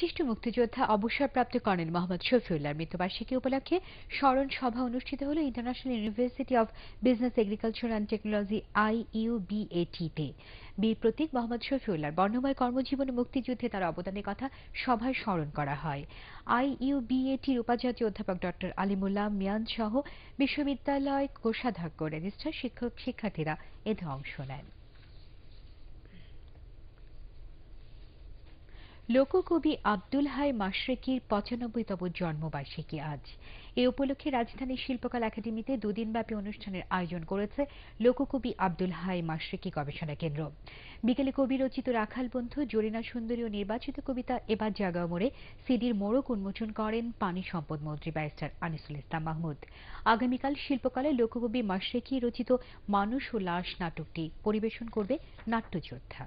বিশিষ্ট মুক্তিযোদ্ধা অবসরপ্রাপ্ত কর্নেল মোহাম্মদ শফিউল্লাহর মৃত্যুবার্ষিকী উপলক্ষে স্মরণ সভা অনুষ্ঠিত হল international university of business, agriculture and technology আইইউবিএটিতে Bir Protik Mohammad শফিউল্লাহর বর্ণময় কর্মজীবনে মুক্তিযুদ্ধে তার অবদানের কথা সভায় স্মরণ করা হয়। আইইউবিএটির উপাচার্য অধ্যাপক ডক্টর আলিমুল্লাহ মিয়ান সহ বিশ্ববিদ্যালয় কোষাধ্যক্ষ রেজিস্ট্রার শিক্ষক শিক্ষার্থীরা এতে অংশ নেন। লোককবি আব্দুল হাই মাশরেকির পঁচানব্বইতম জন্মবার্ষিকী আজ। এ উপলক্ষে রাজধানীর শিল্পকলা একাডেমিতে দুদিনব্যাপী অনুষ্ঠানের আয়োজন করেছে লোককবি আব্দুল হাই মাশরেকি গবেষণা কেন্দ্র। বিকেলে কবি রচিত রাখাল বন্ধু, জরিনা সুন্দরী ও নির্বাচিত কবিতা এবার জাগাও মোড়ে সিডির মোড়ক উন্মোচন করেন পানি সম্পদ মন্ত্রী ব্যারিস্টার আনিসুল ইসলাম মাহমুদ। আগামীকাল শিল্পকলায় লোককবি মাশরেকি রচিত মানুষ ও লাশ নাটকটি পরিবেশন করবে নাট্যযোদ্ধা।